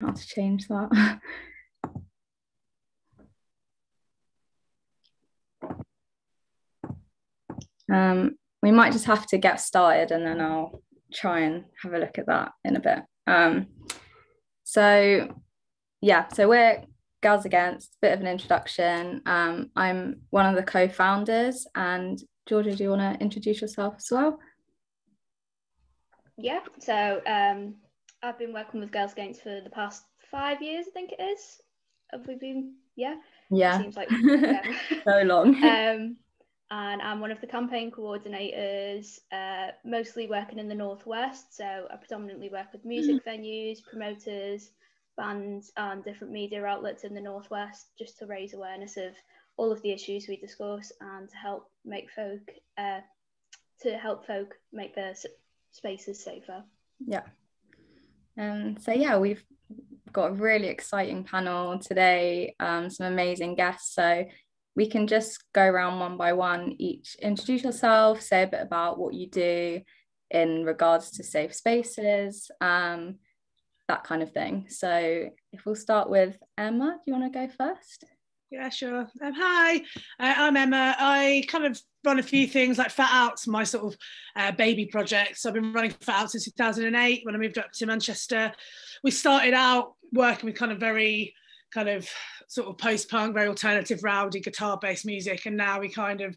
how to change that. um, we might just have to get started and then I'll try and have a look at that in a bit. Um, so yeah, so we're Girls Against, bit of an introduction. Um, I'm one of the co-founders and Georgia, do you want to introduce yourself as well? Yeah, so um, I've been working with Girls Against for the past five years, I think it is. Have we been? Yeah. Yeah. Seems like yeah. so long. um, and I'm one of the campaign coordinators, uh, mostly working in the Northwest. So I predominantly work with music venues, promoters, bands, and different media outlets in the Northwest just to raise awareness of all of the issues we discuss and to help make folk, uh, to help folk make their spaces safer. Yeah. Um, so yeah, we've got a really exciting panel today, um, some amazing guests. So we can just go around one by one, each introduce yourself, say a bit about what you do in regards to safe spaces, um, that kind of thing. So if we'll start with Emma, do you want to go first? Yeah, sure. Um, hi, uh, I'm Emma. I kind of run a few things like Fat Out's my sort of uh, baby project. So I've been running Fat Out since 2008 when I moved up to Manchester. We started out working with kind of very kind of sort of post-punk, very alternative, rowdy guitar-based music, and now we kind of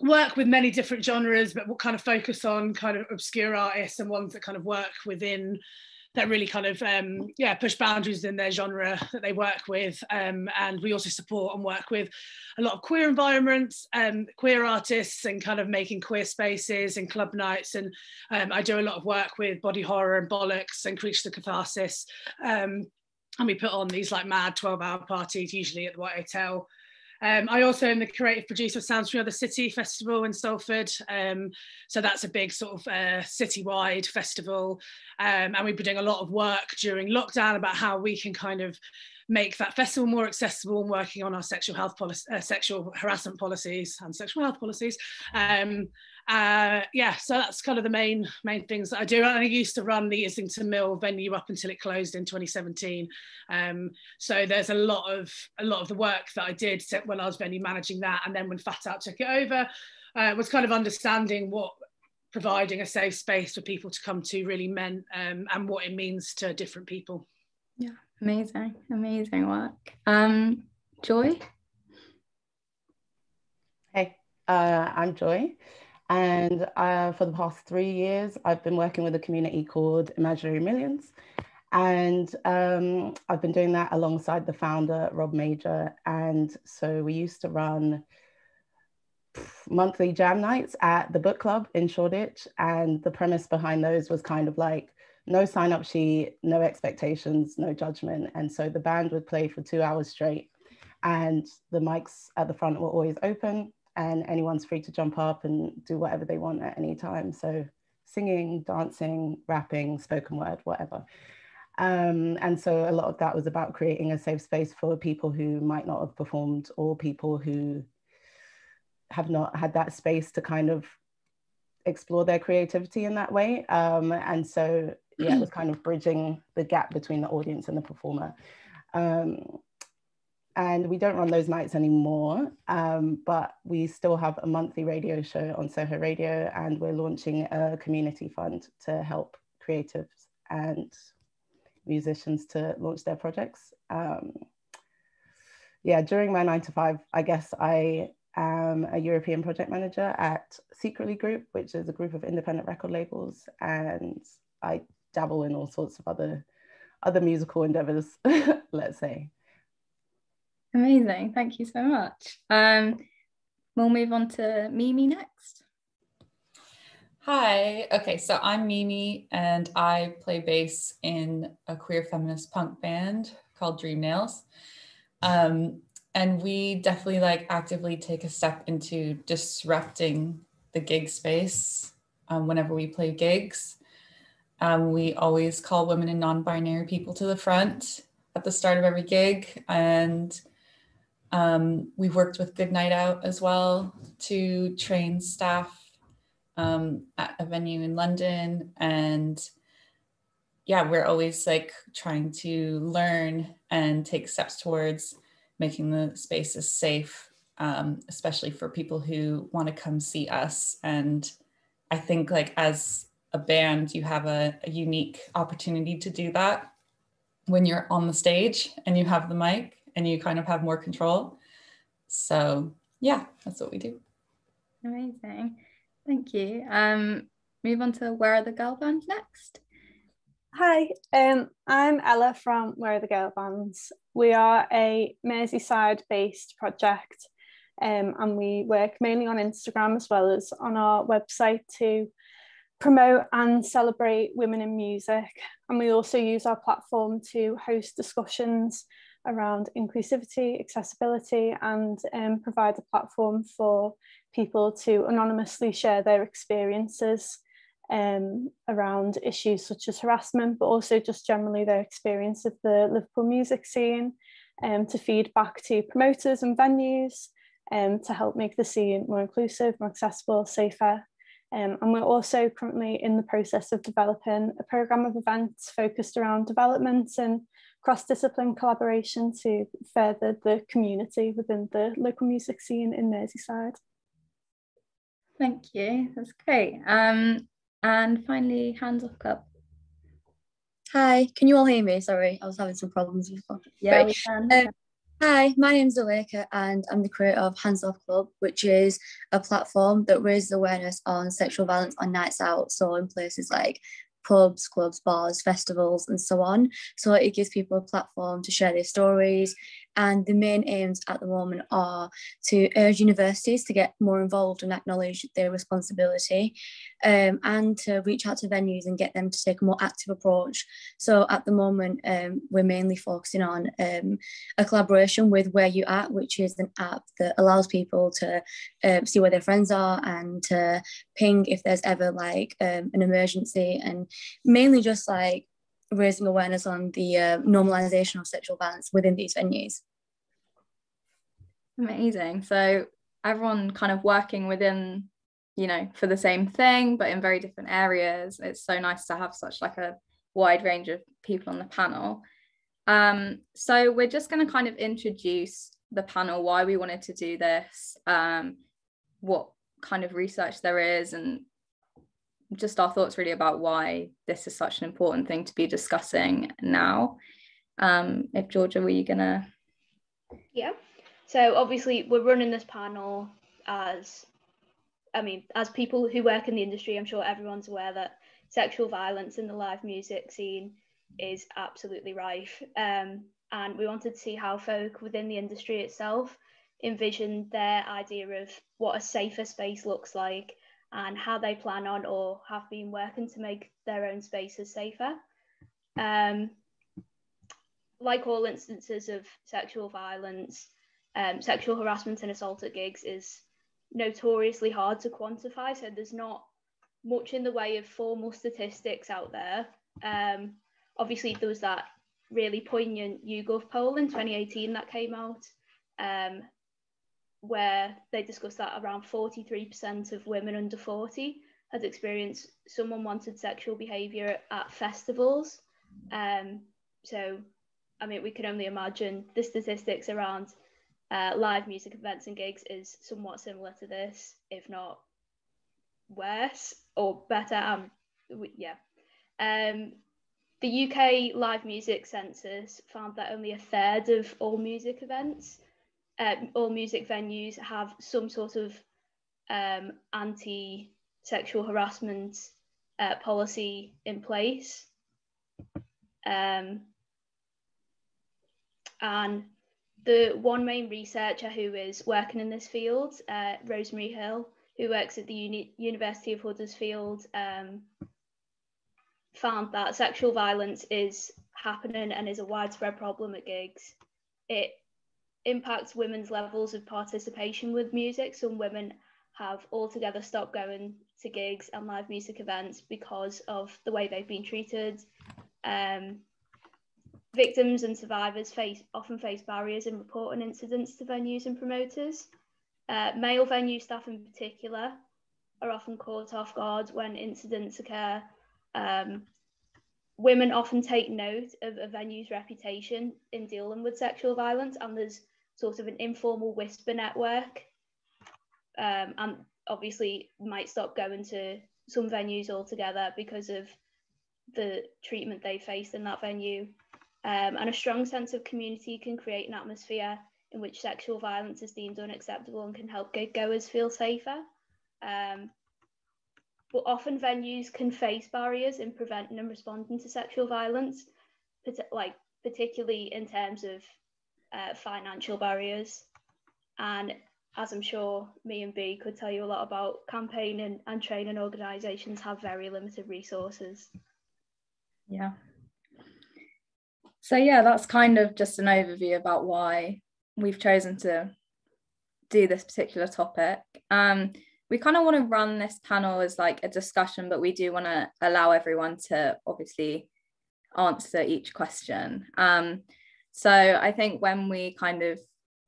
work with many different genres, but we'll kind of focus on kind of obscure artists and ones that kind of work within that really kind of um, yeah push boundaries in their genre that they work with. Um, and we also support and work with a lot of queer environments um, queer artists and kind of making queer spaces and club nights. And um, I do a lot of work with body horror and bollocks and creatures of catharsis. Um, and we put on these like mad 12 hour parties usually at the White Hotel um, I also am the creative producer of Sounds from the City Festival in Salford. Um, so that's a big sort of uh, citywide festival. Um, and we've been doing a lot of work during lockdown about how we can kind of make that festival more accessible and working on our sexual health policy, uh, sexual harassment policies and sexual health policies. Um, uh, yeah, so that's kind of the main main things that I do. I used to run the Islington Mill venue up until it closed in 2017. Um, so there's a lot of a lot of the work that I did when I was venue managing that, and then when Fat Out took it over, uh, was kind of understanding what providing a safe space for people to come to really meant um, and what it means to different people. Yeah, amazing, amazing work. Um, Joy. Hey, uh, I'm Joy. And uh, for the past three years, I've been working with a community called Imaginary Millions. And um, I've been doing that alongside the founder, Rob Major. And so we used to run monthly jam nights at the book club in Shoreditch. And the premise behind those was kind of like no sign up sheet, no expectations, no judgment. And so the band would play for two hours straight. And the mics at the front were always open and anyone's free to jump up and do whatever they want at any time. So singing, dancing, rapping, spoken word, whatever. Um, and so a lot of that was about creating a safe space for people who might not have performed or people who have not had that space to kind of explore their creativity in that way. Um, and so, yeah, it was kind of bridging the gap between the audience and the performer. Um, and we don't run those nights anymore, um, but we still have a monthly radio show on Soho Radio, and we're launching a community fund to help creatives and musicians to launch their projects. Um, yeah, during my nine to five, I guess I am a European project manager at Secretly Group, which is a group of independent record labels, and I dabble in all sorts of other other musical endeavors, let's say. Amazing. Thank you so much. Um, we'll move on to Mimi next. Hi. Okay, so I'm Mimi and I play bass in a queer feminist punk band called Dream Nails. Um, and we definitely like actively take a step into disrupting the gig space um, whenever we play gigs. Um, we always call women and non-binary people to the front at the start of every gig and um, we've worked with Good Night Out as well to train staff um, at a venue in London. And yeah, we're always like trying to learn and take steps towards making the spaces safe, um, especially for people who want to come see us. And I think like as a band, you have a, a unique opportunity to do that when you're on the stage and you have the mic and you kind of have more control. So yeah, that's what we do. Amazing. Thank you. Um, move on to where are the girl bands next? Hi, um, I'm Ella from Where Are the Girl Bands. We are a Merseyside based project um, and we work mainly on Instagram as well as on our website to promote and celebrate women in music. And we also use our platform to host discussions around inclusivity, accessibility, and um, provide a platform for people to anonymously share their experiences um, around issues such as harassment, but also just generally their experience of the Liverpool music scene, um, to feed back to promoters and venues, um, to help make the scene more inclusive, more accessible, safer. Um, and we're also currently in the process of developing a programme of events focused around development and cross-discipline collaboration to further the community within the local music scene in Merseyside. Thank you, that's great. Um, and finally, Hands Off Club. Hi, can you all hear me? Sorry, I was having some problems before. Yeah, we can. Um, hi, my name's Aleka and I'm the creator of Hands Off Club, which is a platform that raises awareness on sexual violence on nights out. So in places like pubs, clubs, bars, festivals, and so on. So it gives people a platform to share their stories and the main aims at the moment are to urge universities to get more involved and acknowledge their responsibility um, and to reach out to venues and get them to take a more active approach. So at the moment, um, we're mainly focusing on um, a collaboration with Where You At, which is an app that allows people to um, see where their friends are and to ping if there's ever like um, an emergency and mainly just like raising awareness on the uh, normalization of sexual violence within these venues. Amazing. So everyone kind of working within, you know, for the same thing, but in very different areas. It's so nice to have such like a wide range of people on the panel. Um, so we're just going to kind of introduce the panel, why we wanted to do this, um, what kind of research there is, and just our thoughts really about why this is such an important thing to be discussing now. Um, if Georgia, were you gonna? Yeah. So obviously we're running this panel as, I mean, as people who work in the industry, I'm sure everyone's aware that sexual violence in the live music scene is absolutely rife. Um, and we wanted to see how folk within the industry itself envision their idea of what a safer space looks like and how they plan on or have been working to make their own spaces safer. Um, like all instances of sexual violence, um, sexual harassment and assault at gigs is notoriously hard to quantify. So there's not much in the way of formal statistics out there. Um, obviously, there was that really poignant YouGov poll in 2018 that came out, um, where they discussed that around 43% of women under 40 had experienced some unwanted sexual behaviour at festivals. Um, so, I mean, we can only imagine the statistics around uh, live music events and gigs is somewhat similar to this, if not worse or better. Um, yeah. Um, the UK live music census found that only a third of all music events um, all music venues have some sort of um, anti sexual harassment uh, policy in place. Um, and the one main researcher who is working in this field, uh, Rosemary Hill, who works at the Uni University of Huddersfield, um, found that sexual violence is happening and is a widespread problem at gigs. It impacts women's levels of participation with music. Some women have altogether stopped going to gigs and live music events because of the way they've been treated. Um, victims and survivors face often face barriers in reporting incidents to venues and promoters. Uh, male venue staff in particular are often caught off guard when incidents occur. Um, women often take note of a venue's reputation in dealing with sexual violence, and there's sort of an informal whisper network. Um, and obviously, might stop going to some venues altogether because of the treatment they faced in that venue. Um, and a strong sense of community can create an atmosphere in which sexual violence is deemed unacceptable and can help gig goers feel safer. Um, but often venues can face barriers in preventing and responding to sexual violence, like particularly in terms of uh, financial barriers. And as I'm sure me and Bea could tell you a lot about, campaigning and training organisations have very limited resources. Yeah. So yeah, that's kind of just an overview about why we've chosen to do this particular topic. Um, we kind of want to run this panel as like a discussion, but we do want to allow everyone to obviously answer each question. Um, so I think when we kind of,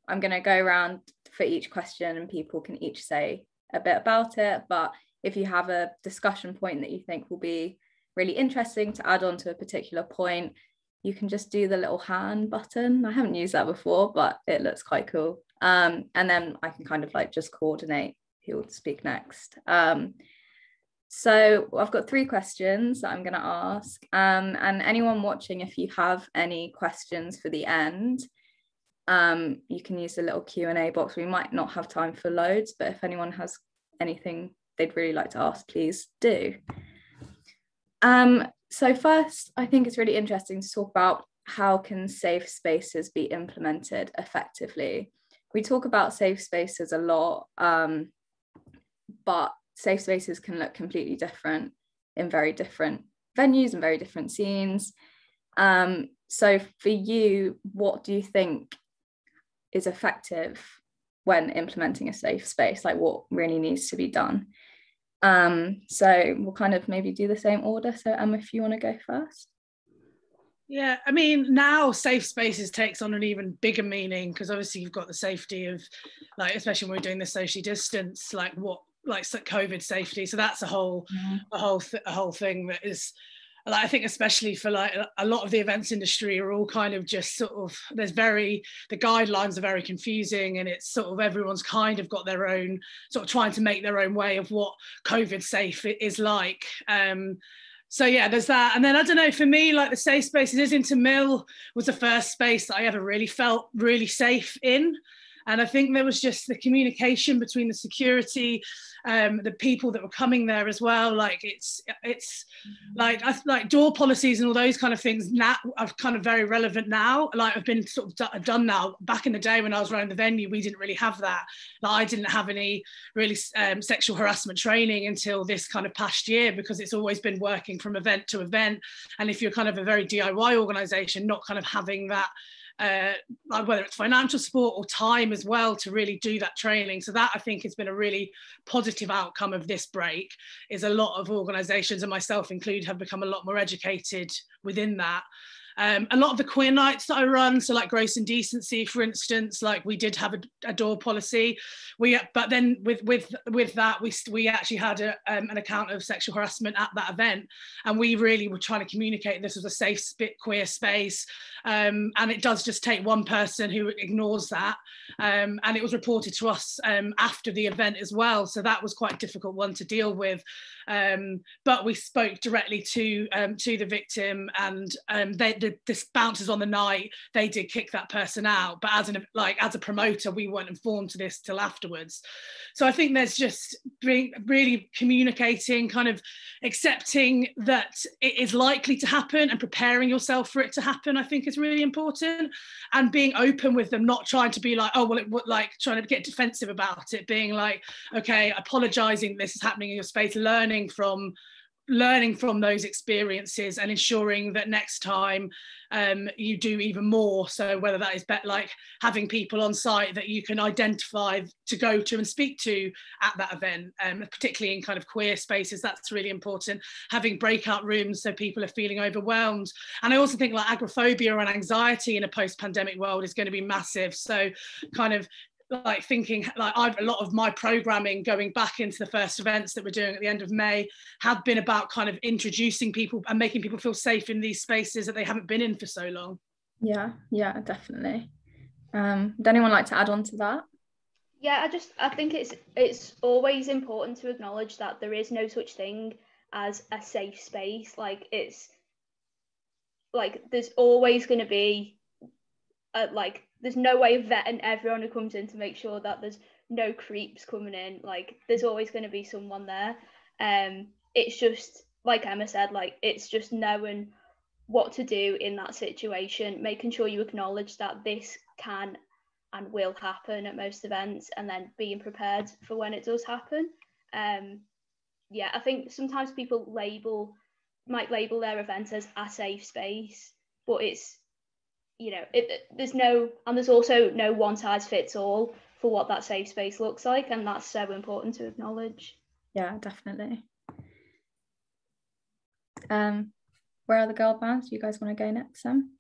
I'm going to go around for each question and people can each say a bit about it. But if you have a discussion point that you think will be really interesting to add on to a particular point, you can just do the little hand button. I haven't used that before, but it looks quite cool. Um, and then I can kind of like just coordinate who will speak next. Um, so I've got three questions that I'm going to ask. Um, and anyone watching, if you have any questions for the end, um, you can use the little Q&A box. We might not have time for loads, but if anyone has anything they'd really like to ask, please do. Um, so first, I think it's really interesting to talk about how can safe spaces be implemented effectively. We talk about safe spaces a lot, um, but safe spaces can look completely different in very different venues and very different scenes. Um, so for you, what do you think is effective when implementing a safe space? Like what really needs to be done? Um, so we'll kind of maybe do the same order. So Emma, if you want to go first. Yeah, I mean, now safe spaces takes on an even bigger meaning because obviously you've got the safety of, like, especially when we're doing the socially distance, like what, like COVID safety. So that's a whole, mm-hmm. a whole, th- a whole thing that is I think especially for like a lot of the events industry are all kind of just sort of there's very the guidelines are very confusing and it's sort of everyone's kind of got their own sort of trying to make their own way of what COVID safe is like. Um, so yeah, there's that. And then I don't know, for me, like the safe spaces Islington Mill was the first space that I ever really felt really safe in. And I think there was just the communication between the security, um, the people that were coming there as well. Like it's it's like I like door policies and all those kind of things now are kind of very relevant now. Like I've been sort of done now. Back in the day when I was running the venue, we didn't really have that. Like I didn't have any really um, sexual harassment training until this kind of past year because it's always been working from event to event. And if you're kind of a very DIY organization, not kind of having that uh, whether it's financial support or time as well to really do that training. So that I think has been a really positive outcome of this break is a lot of organisations and myself included have become a lot more educated within that. Um, a lot of the queer nights that I run, so like Grace and Decency, for instance, like we did have a, a door policy. We, but then with with with that, we we actually had a, um, an account of sexual harassment at that event, and we really were trying to communicate this was a safe queer space, um, and it does just take one person who ignores that, um, and it was reported to us um, after the event as well. So that was quite a difficult one to deal with. Um, but we spoke directly to um, to the victim, and um, they, the, the bouncers on the night they did kick that person out. But as an like as a promoter, we weren't informed to this till afterwards. So I think there's just really communicating, kind of accepting that it is likely to happen and preparing yourself for it to happen. I think is really important, and being open with them, not trying to be like, oh well, it would like trying to get defensive about it, being like, okay, apologizing this is happening in your space, learning learning from learning from those experiences and ensuring that next time um, you do even more. So whether that is bet like having people on site that you can identify to go to and speak to at that event um, particularly in kind of queer spaces that's really important. Having breakout rooms so people are feeling overwhelmed. And i also think like agoraphobia and anxiety in a post-pandemic world is going to be massive. So kind of like thinking like I've a lot of my programming going back into the first events that we're doing at the end of May have been about kind of introducing people and making people feel safe in these spaces that they haven't been in for so long. Yeah, yeah, definitely. Um, would anyone like to add on to that? Yeah, I just I think it's it's always important to acknowledge that there is no such thing as a safe space. Like it's like there's always going to be a, like there's no way of vetting everyone who comes in to make sure that there's no creeps coming in. Like there's always going to be someone there. Um, it's just like Emma said, like it's just knowing what to do in that situation, making sure you acknowledge that this can and will happen at most events, and then being prepared for when it does happen. Um, yeah, I think sometimes people label might label their event as a safe space, but it's you know it, there's no and there's also no one size fits all for what that safe space looks like, and that's so important to acknowledge. Yeah, definitely. Um, where are the girl bands? Do you guys want to go next, Sam?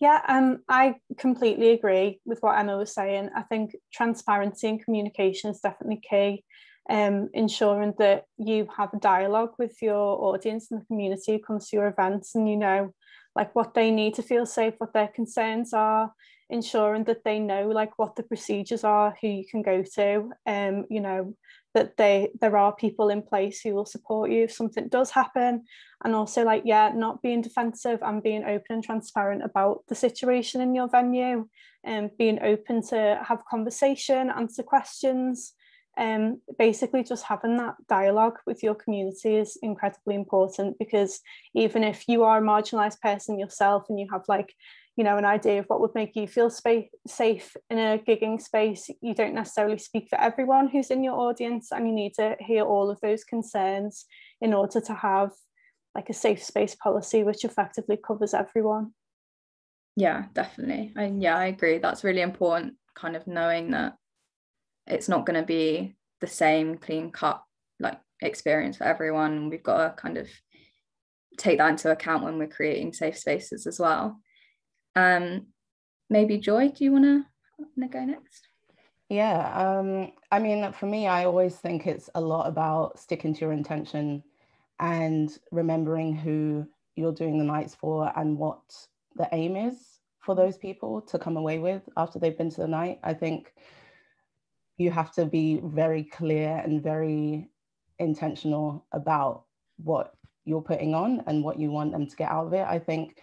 Yeah, um, I completely agree with what Emma was saying. I think transparency and communication is definitely key. Um, ensuring that you have a dialogue with your audience and the community who comes to your events and you know like what they need to feel safe, what their concerns are, ensuring that they know like what the procedures are, who you can go to, um, you know, that they there are people in place who will support you if something does happen. And also like yeah not being defensive and being open and transparent about the situation in your venue and being open to have conversation answer questions um, basically just having that dialogue with your community is incredibly important because even if you are a marginalized person yourself and you have like you know an idea of what would make you feel space, safe in a gigging space you don't necessarily speak for everyone who's in your audience and you need to hear all of those concerns in order to have like a safe space policy which effectively covers everyone. Yeah definitely. I, yeah i agree. That's really important kind of knowing that it's not going to be the same clean cut like experience for everyone we've got to kind of take that into account when we're creating safe spaces as well um, maybe Joy, do you want to go next? Yeah, um, I mean, for me, I always think it's a lot about sticking to your intention and remembering who you're doing the nights for and what the aim is for those people to come away with after they've been to the night. I think you have to be very clear and very intentional about what you're putting on and what you want them to get out of it. I think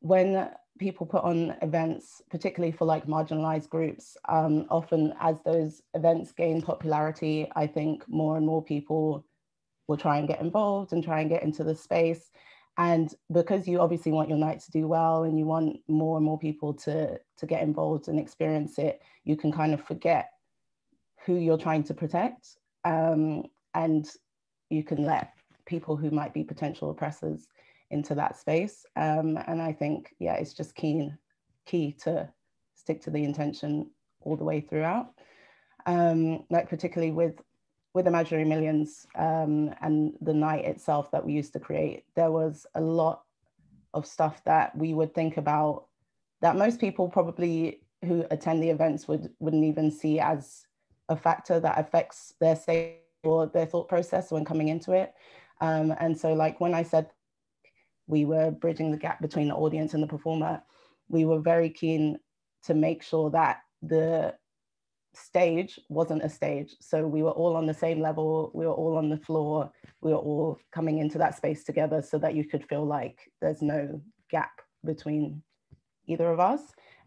when people put on events, particularly for like marginalized groups, um, often as those events gain popularity, I think more and more people will try and get involved and try and get into the space. And because you obviously want your night to do well and you want more and more people to, to get involved and experience it, you can kind of forget who you're trying to protect. Um, and you can let people who might be potential oppressors into that space. Um, and I think, yeah, it's just keen, key to stick to the intention all the way throughout. Um, like particularly with with Imaginary Millions um, and the night itself that we used to create, there was a lot of stuff that we would think about that most people probably who attend the events would wouldn't even see as a factor that affects their state or their thought process when coming into it. Um, and so like when I said we were bridging the gap between the audience and the performer. We were very keen to make sure that the stage wasn't a stage. So we were all on the same level, we were all on the floor, we were all coming into that space together so that you could feel like there's no gap between either of us.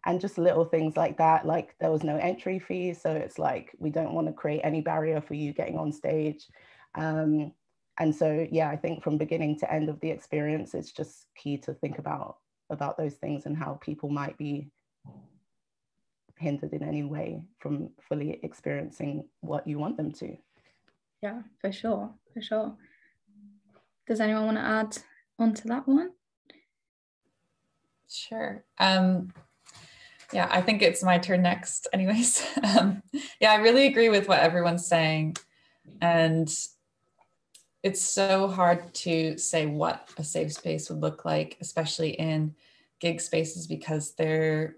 And just little things like that, like there was no entry fee. So it's like, we don't want to create any barrier for you getting on stage. Um, and so yeah i think from beginning to end of the experience it's just key to think about about those things and how people might be hindered in any way from fully experiencing what you want them to yeah for sure for sure does anyone want to add on to that one sure um yeah i think it's my turn next anyways. Um, yeah i really agree with what everyone's saying. And it's so hard to say what a safe space would look like, especially in gig spaces, because they're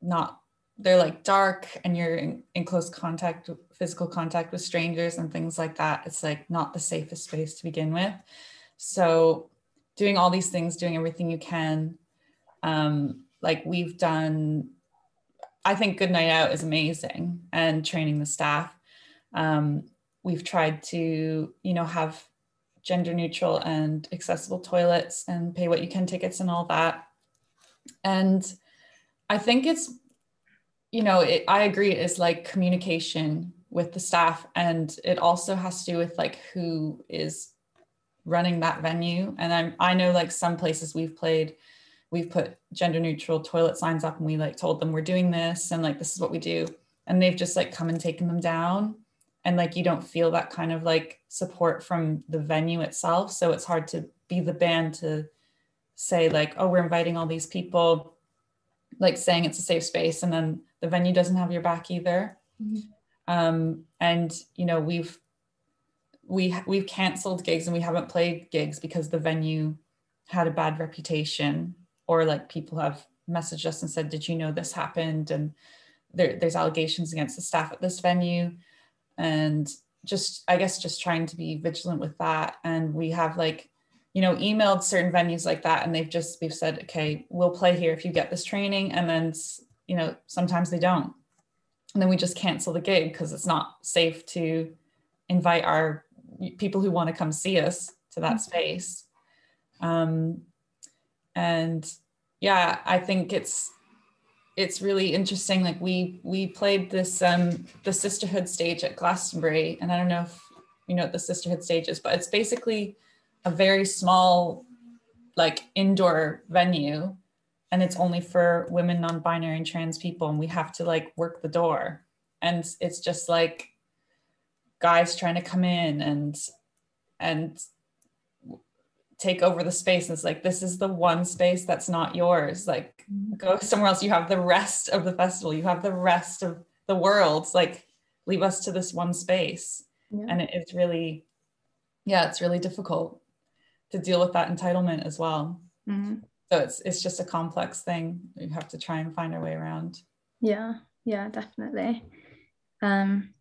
not they're like dark and you're in, in close contact physical contact with strangers and things like that. It's like not the safest space to begin with. So doing all these things doing everything you can um, like we've done i think good night out is amazing and training the staff. Um, we've tried to you know have gender neutral and accessible toilets and pay what you can tickets and all that. And i think it's you know it, i agree it is like communication with the staff and it also has to do with like who is running that venue. And i'm i know like some places we've played we've put gender neutral toilet signs up and we like told them we're doing this and like this is what we do. And they've just like come and taken them down. And like you don't feel that kind of like support from the venue itself. So it's hard to be the band to say like oh we're inviting all these people like saying it's a safe space and then the venue doesn't have your back either. Mm-hmm. um, and you know we've we we've canceled gigs and we haven't played gigs because the venue had a bad reputation or like people have messaged us and said did you know this happened? And there, there's allegations against the staff at this venue. And just i guess just trying to be vigilant with that. And we have like you know emailed certain venues like that and they've just we've said okay we'll play here if you get this training. And then you know sometimes they don't. And then we just cancel the gig because it's not safe to invite our people who want to come see us to that mm-hmm. space. Um, and yeah i think it's it's really interesting. Like we we played this um the sisterhood stage at glastonbury. And i don't know if you know what the sisterhood stage is but it's basically a very small like indoor venue. And it's only for women non-binary and trans people. And we have to like work the door. And it's just like guys trying to come in and and take over the space. And it's like, this is the one space that's not yours. Like, go somewhere else. You have the rest of the festival, you have the rest of the world. It's like, leave us to this one space. Yeah. And it, it's really, yeah, it's really difficult to deal with that entitlement as well. Mm-hmm. So it's it's just a complex thing. You have to try and find our way around. Yeah, yeah, definitely. Um,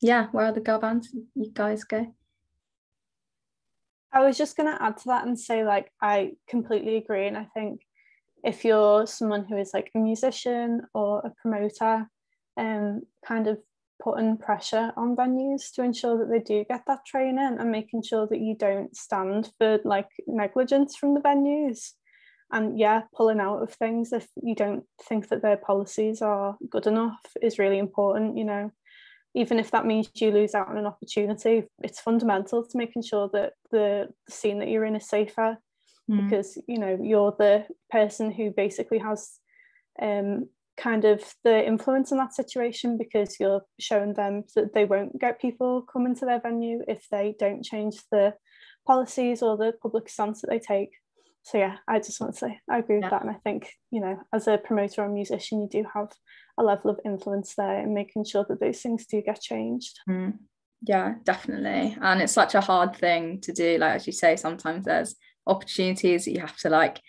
yeah, where are the girl bands you guys go? I was just going to add to that and say, like, I completely agree. And I think if you're someone who is like a musician or a promoter, um, kind of putting pressure on venues to ensure that they do get that training and making sure that you don't stand for like negligence from the venues. And yeah, pulling out of things if you don't think that their policies are good enough is really important, you know even if that means you lose out on an opportunity, it's fundamental to making sure that the, scene that you're in is safer mm. because you know you're the person who basically has um, kind of the influence in that situation because you're showing them that they won't get people coming to their venue if they don't change the policies or the public stance that they take. So yeah, I just want to say I agree with yeah. that, and I think you know, as a promoter or musician, you do have a level of influence there in making sure that those things do get changed. Mm. Yeah, definitely. And it's such a hard thing to do. Like, as you say, sometimes there's opportunities that you have to like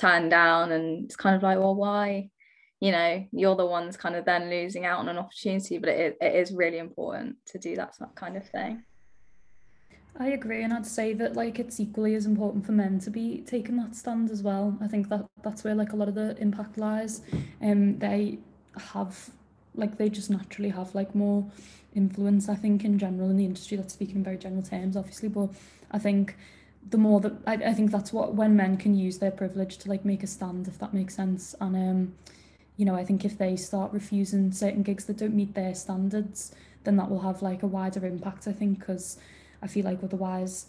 turn down, and it's kind of like, well, why? You know, you're the ones kind of then losing out on an opportunity, but it, it is really important to do that kind of thing. I agree, and I'd say that like it's equally as important for men to be taking that stand as well. I think that that's where like a lot of the impact lies. Um, they have like they just naturally have like more influence i think in general in the industry that's speaking in very general terms obviously but i think the more that I, I think that's what when men can use their privilege to like make a stand if that makes sense and um you know i think if they start refusing certain gigs that don't meet their standards then that will have like a wider impact i think because i feel like otherwise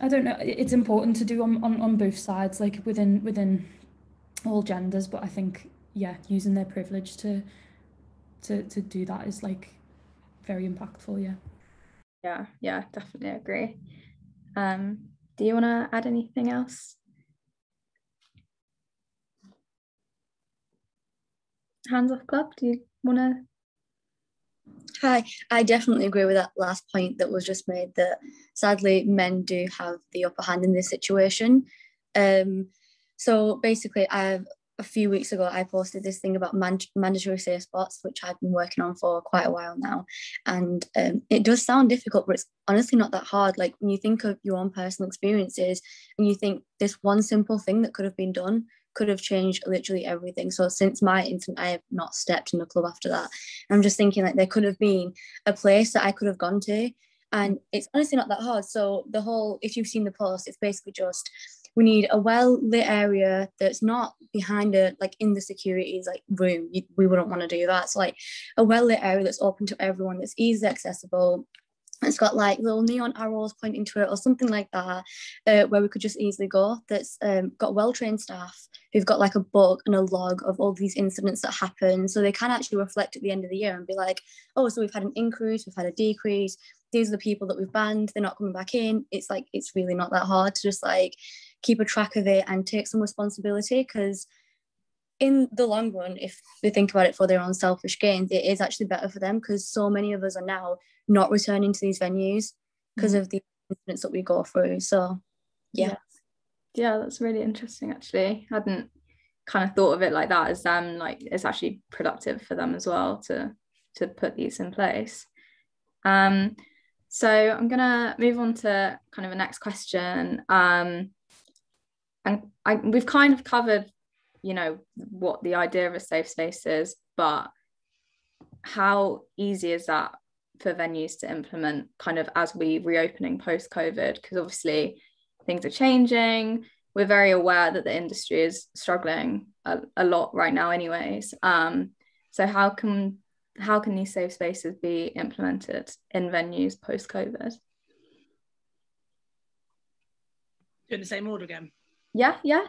i don't know it's important to do on, on on both sides like within within all genders but i think yeah, using their privilege to to to do that is like very impactful. Yeah. Yeah, yeah, definitely agree. Um, do you want to add anything else? Hands off club. Do you want to? Hi, I definitely agree with that last point that was just made. That sadly, men do have the upper hand in this situation. Um, so basically, I've a few weeks ago, I posted this thing about man- mandatory safe spots, which I've been working on for quite a while now. And um, it does sound difficult, but it's honestly not that hard. Like when you think of your own personal experiences and you think this one simple thing that could have been done could have changed literally everything. So since my incident, I have not stepped in a club after that. I'm just thinking like there could have been a place that I could have gone to. And it's honestly not that hard. So the whole, if you've seen the post, it's basically just we need a well lit area that's not behind it like in the securities like room we wouldn't want to do that so like a well lit area that's open to everyone that's easily accessible it's got like little neon arrows pointing to it or something like that uh, where we could just easily go. That's um, got well-trained staff who've got like a book and a log of all these incidents that happen. So they can actually reflect at the end of the year and be like oh so we've had an increase we've had a decrease these are the people that we've banned they're not coming back in. It's like it's really not that hard to just like keep a track of it and take some responsibility because in the long run if they think about it for their own selfish gains it is actually better for them because so many of us are now not returning to these venues because mm-hmm. of the incidents that we go through. So yeah. yeah. Yeah that's really interesting actually. I hadn't kind of thought of it like that as them like it's actually productive for them as well to to put these in place. Um so i'm gonna move on to kind of a next question. Um and I, we've kind of covered you know what the idea of a safe space is but how easy is that for venues to implement kind of as we reopening post covid because obviously things are changing we're very aware that the industry is struggling a, a lot right now anyways um, so how can how can these safe spaces be implemented in venues post covid in the same order again yeah, yeah.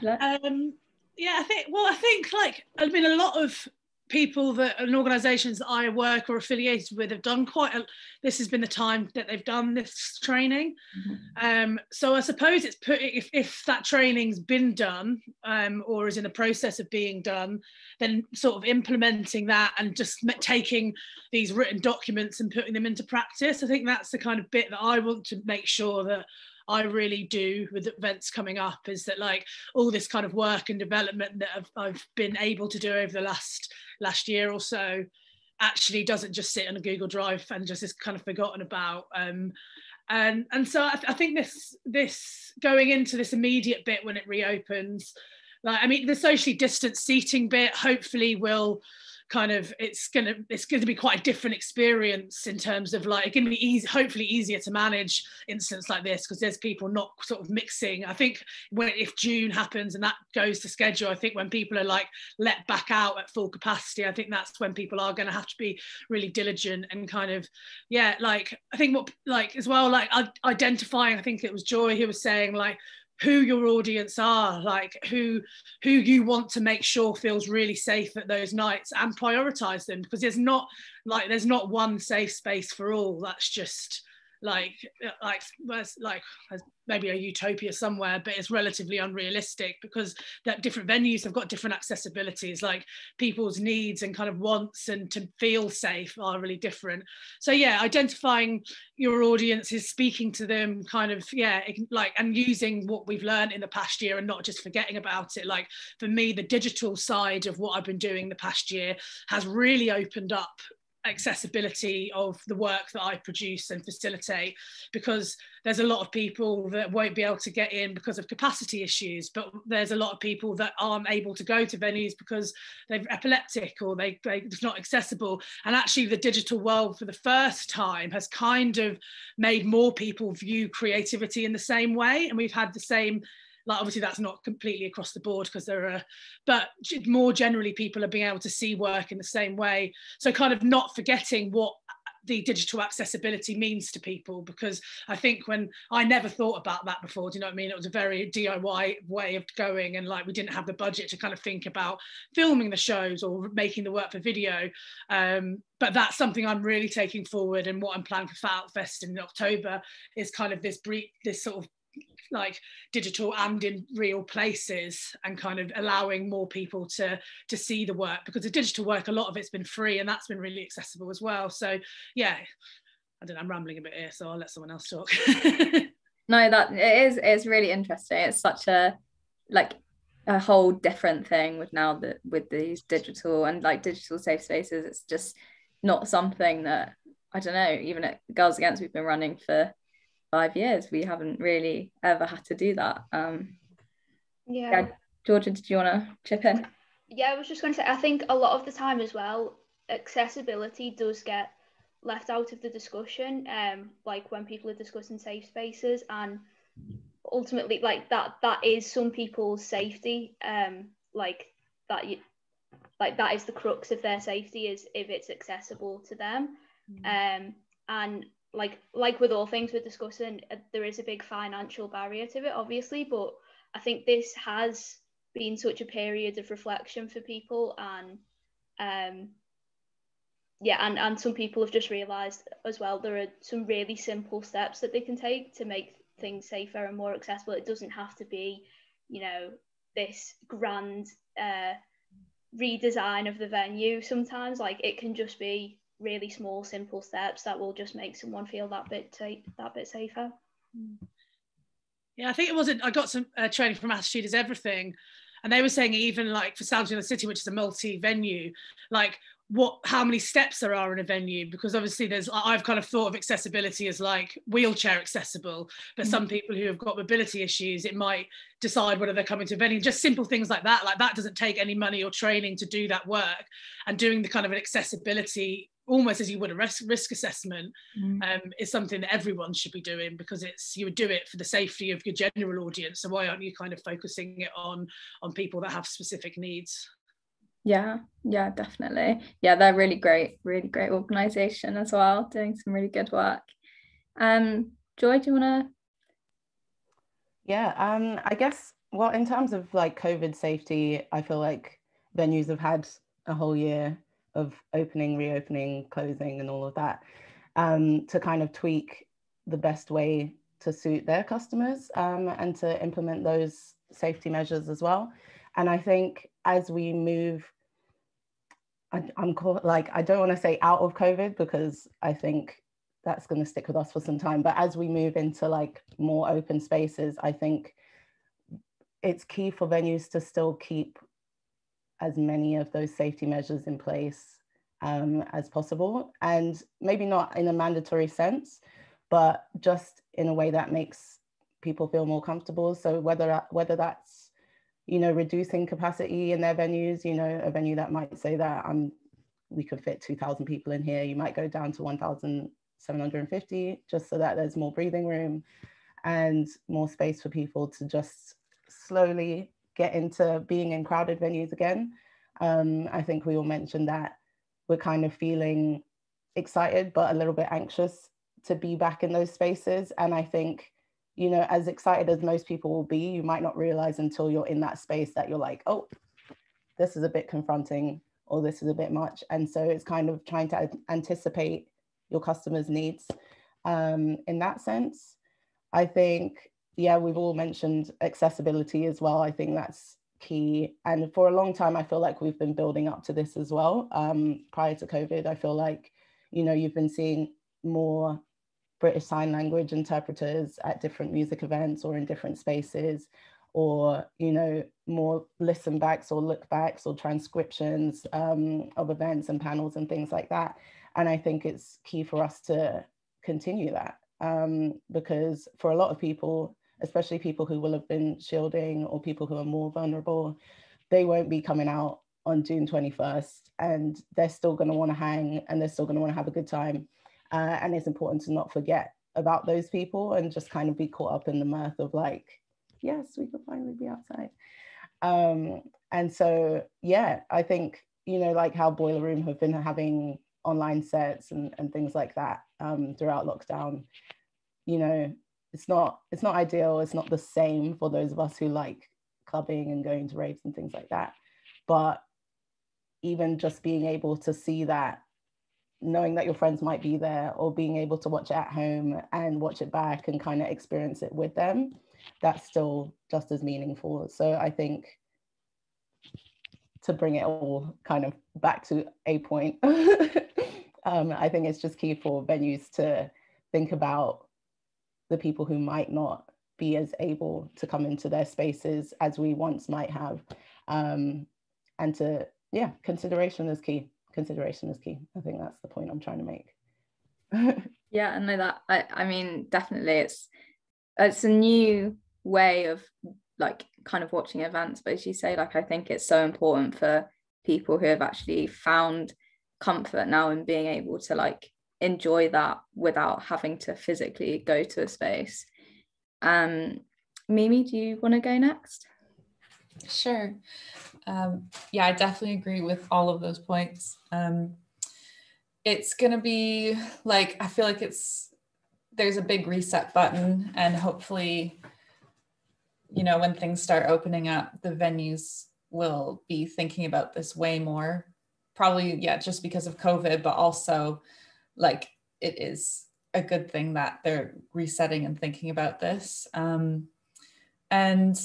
yeah. Um, yeah, I think. Well, I think like I mean, a lot of people that and organisations that I work or affiliated with have done quite a. This has been the time that they've done this training. Mm-hmm. Um, so I suppose it's put if if that training's been done um, or is in the process of being done, then sort of implementing that and just taking these written documents and putting them into practice. I think that's the kind of bit that I want to make sure that I really do with events coming up is that like all this kind of work and development that I've, I've been able to do over the last last year or so actually doesn't just sit on a Google Drive and just is kind of forgotten about. Um, and and so I, th- I think this this going into this immediate bit when it reopens, like I mean the socially distanced seating bit hopefully will kind of it's gonna it's to be quite a different experience in terms of like it's to be easy hopefully easier to manage incidents like this because there's people not sort of mixing. I think when if june happens and that goes to schedule i think when people are like let back out at full capacity i think that's when people are going to have to be really diligent and kind of yeah like i think what like as well like identifying i think it was joy who was saying like who your audience are like who who you want to make sure feels really safe at those nights and prioritize them because there's not like there's not one safe space for all. That's just like uh, like like maybe a utopia somewhere but it's relatively unrealistic because that different venues have got different accessibilities. Like people's needs and kind of wants and to feel safe are really different. So yeah identifying your audiences speaking to them kind of yeah like and using what we've learned in the past year and not just forgetting about it. Like for me the digital side of what i've been doing the past year has really opened up accessibility of the work that I produce and facilitate because there's a lot of people that won't be able to get in because of capacity issues but there's a lot of people that aren't able to go to venues because they're epileptic or they, they it's not accessible. And actually the digital world for the first time has kind of made more people view creativity in the same way. And we've had the same like obviously that's not completely across the board because there are but more generally people are being able to see work in the same way so kind of not forgetting what the digital accessibility means to people because I think when I never thought about that before, do you know what I mean? It was a very DIY way of going, and like we didn't have the budget to kind of think about filming the shows or making the work for video. Um, but that's something I'm really taking forward, and what I'm planning for Fat Fest in October is kind of this brief, this sort of like digital and in real places and kind of allowing more people to to see the work because the digital work a lot of it's been free and that's been really accessible as well. So yeah i don't know i'm rambling a bit here so i'll let someone else talk. No that it is it's really interesting. It's such a like a whole different thing with now that with these digital and like digital safe spaces. It's just not something that i don't know even at girls against we've been running for five years we haven't really ever had to do that. Um yeah, yeah georgia did you want to chip in? Yeah i was just going to say i think a lot of the time as well accessibility does get left out of the discussion um like when people are discussing safe spaces and ultimately like that that is some people's safety um like that you like that is the crux of their safety is if it's accessible to them. Mm. um and like like with all things we're discussing uh, there is a big financial barrier to it obviously but i think this has been such a period of reflection for people and um yeah and and some people have just realized as well there are some really simple steps that they can take to make things safer and more accessible. It doesn't have to be, you know, this grand uh, redesign of the venue. Sometimes, like it can just be really small, simple steps that will just make someone feel that bit ta- that bit safer. Yeah, I think it wasn't. I got some uh, training from Attitude is Everything, and they were saying even like for Sound in the City, which is a multi-venue, like what how many steps there are in a venue because obviously there's I've kind of thought of accessibility as like wheelchair accessible but mm-hmm. some people who have got mobility issues it might decide whether they're coming to a venue just simple things like that like that doesn't take any money or training to do that work and doing the kind of an accessibility almost as you would a risk, risk assessment mm. um, is something that everyone should be doing because it's you would do it for the safety of your general audience. So why aren't you kind of focusing it on on people that have specific needs? Yeah yeah definitely. Yeah they're really great really great organization as well doing some really good work. Um joy do you want to yeah um i guess well in terms of like covid safety i feel like venues have had a whole year of opening reopening closing and all of that um, to kind of tweak the best way to suit their customers um, and to implement those safety measures as well and i think as we move I, am caught, like I don't want to say out of COVID because I think that's going to stick with us for some time. But as we move into like more open spaces, I think it's key for venues to still keep as many of those safety measures in place um, as possible, and maybe not in a mandatory sense, but just in a way that makes people feel more comfortable. So whether whether that's you know, reducing capacity in their venues, you know, a venue that might say that um, we could fit 2,000 people in here, you might go down to 1,750 just so that there's more breathing room and more space for people to just slowly get into being in crowded venues again. Um, I think we all mentioned that we're kind of feeling excited but a little bit anxious to be back in those spaces. And I think you know, as excited as most people will be, you might not realize until you're in that space that you're like, oh, this is a bit confronting or this is a bit much. And so it's kind of trying to anticipate your customers' needs um, in that sense. I think, yeah, we've all mentioned accessibility as well. I think that's key. And for a long time, I feel like we've been building up to this as well. Um, prior to COVID, I feel like, you know, you've been seeing more British Sign Language interpreters at different music events or in different spaces, or you know more listen backs or look backs or transcriptions um, of events and panels and things like that. And I think it's key for us to continue that um, because for a lot of people, especially people who will have been shielding or people who are more vulnerable, they won't be coming out on June 21st and they're still going to want to hang and they're still going to want to have a good time uh, and it's important to not forget about those people and just kind of be caught up in the mirth of like, yes, we can finally be outside. Um, and so, yeah, I think, you know, like how Boiler Room have been having online sets and, and things like that um, throughout lockdown, you know, it's not it's not ideal. It's not the same for those of us who like clubbing and going to raves and things like that. But even just being able to see that knowing that your friends might be there or being able to watch it at home and watch it back and kind of experience it with them that's still just as meaningful so i think to bring it all kind of back to a point um, i think it's just key for venues to think about the people who might not be as able to come into their spaces as we once might have. Um, and to, yeah, consideration is key. Consideration is key. I think that's the point I'm trying to make. yeah, I know that. I, I mean, definitely it's it's a new way of like kind of watching events, but as you say, like I think it's so important for people who have actually found comfort now in being able to like enjoy that without having to physically go to a space. Um, Mimi, do you want to go next? Sure. Um, yeah, I definitely agree with all of those points. Um, it's going to be like, I feel like it's, there's a big reset button, and hopefully, you know, when things start opening up, the venues will be thinking about this way more. Probably, yeah, just because of COVID, but also like it is a good thing that they're resetting and thinking about this. Um, and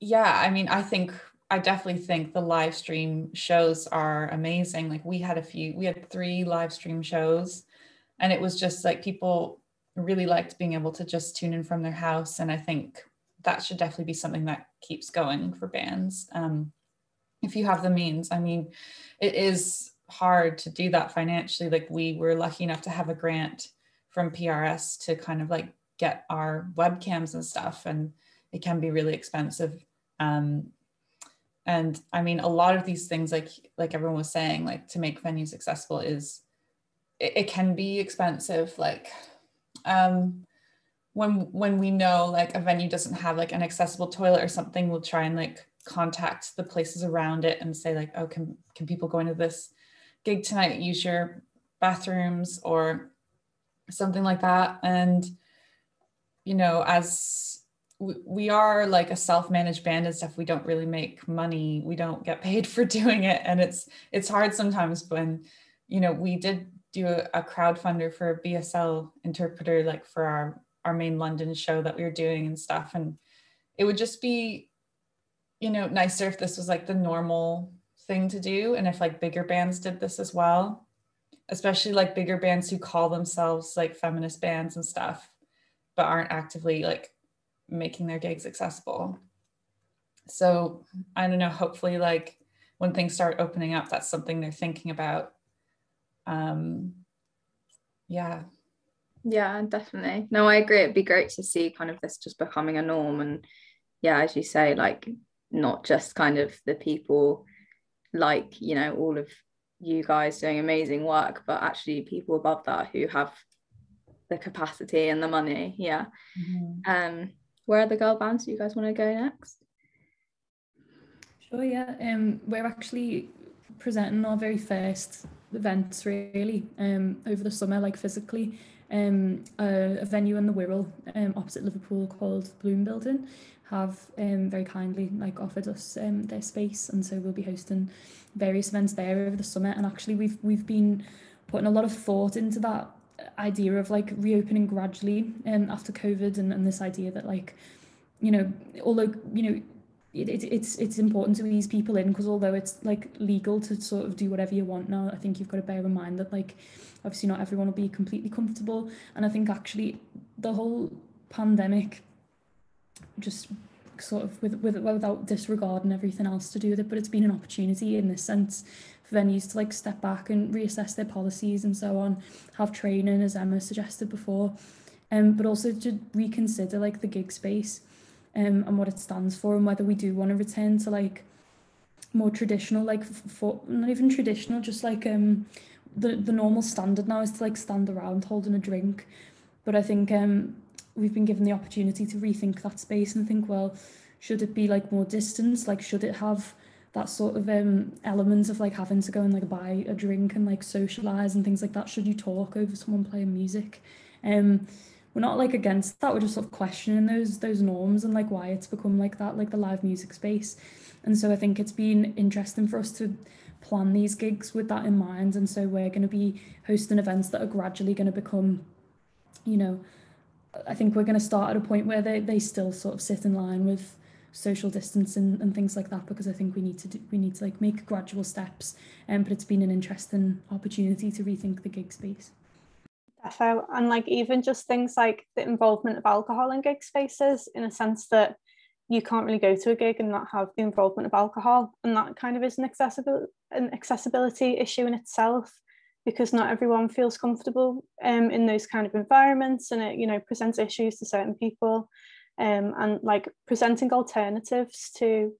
yeah, I mean, I think I definitely think the live stream shows are amazing. Like we had a few, we had three live stream shows, and it was just like people really liked being able to just tune in from their house. And I think that should definitely be something that keeps going for bands. Um, if you have the means, I mean, it is hard to do that financially. Like we were lucky enough to have a grant from PRS to kind of like get our webcams and stuff, and it can be really expensive. Um, and I mean, a lot of these things, like like everyone was saying, like to make venues accessible is it, it can be expensive. Like um, when when we know like a venue doesn't have like an accessible toilet or something, we'll try and like contact the places around it and say like, oh, can can people go into this gig tonight use your bathrooms or something like that. And you know as we, are like a self-managed band and stuff we don't really make money. We don't get paid for doing it. And it's it's hard sometimes when you know we did do a, a crowdfunder for a bsl interpreter like for our our main london show that we were doing and stuff. And it would just be you know nicer if this was like the normal thing to do and if like bigger bands did this as well especially like bigger bands who call themselves like feminist bands and stuff but aren't actively like making their gigs accessible. So i don't know hopefully like when things start opening up that's something they're thinking about. Um yeah. Yeah definitely. No i agree. It'd be great to see kind of this just becoming a norm and yeah as you say like not just kind of the people like you know all of you guys doing amazing work but actually people above that who have the capacity and the money yeah. Mm-hmm. um where are the girl bands do you guys want to go next? Sure yeah um we're actually presenting our very first events really um over the summer like physically um a, a venue in the Wirral um opposite Liverpool called Bloom Building have um, very kindly like offered us um, their space and so we'll be hosting various events there over the summer. And actually we've we've been putting a lot of thought into that idea of like reopening gradually um, after covid and, and this idea that like you know although you know it, it, it's it's important to ease people in because although it's like legal to sort of do whatever you want now i think you've got to bear in mind that like obviously not everyone will be completely comfortable. And i think actually the whole pandemic just sort of with, with without disregarding everything else to do with it, but it's been an opportunity in this sense for venues to like step back and reassess their policies and so on, have training as Emma suggested before, um, but also to reconsider like the gig space um, and what it stands for and whether we do want to return to like more traditional like for not even traditional just like um the the normal standard now is to like stand around holding a drink. But I think um we've been given the opportunity to rethink that space and think, well, should it be like more distance? Like, should it have that sort of um element of like having to go and like buy a drink and like socialize and things like that? Should you talk over someone playing music? Um, we're not like against that. We're just sort of questioning those those norms and like why it's become like that, like the live music space. And so I think it's been interesting for us to plan these gigs with that in mind. And so we're going to be hosting events that are gradually going to become, you know, I think we're going to start at a point where they, they still sort of sit in line with social distance and, things like that because I think we need to do, we need to like make gradual steps um, but it's been an interesting opportunity to rethink the gig space. defo and like even just things like the involvement of alcohol in gig spaces in a sense that you can't really go to a gig and not have the involvement of alcohol and that kind of is an accessible an accessibility issue in itself because not everyone feels comfortable um, in those kind of environments and it you know presents issues to certain people um, and like presenting alternatives to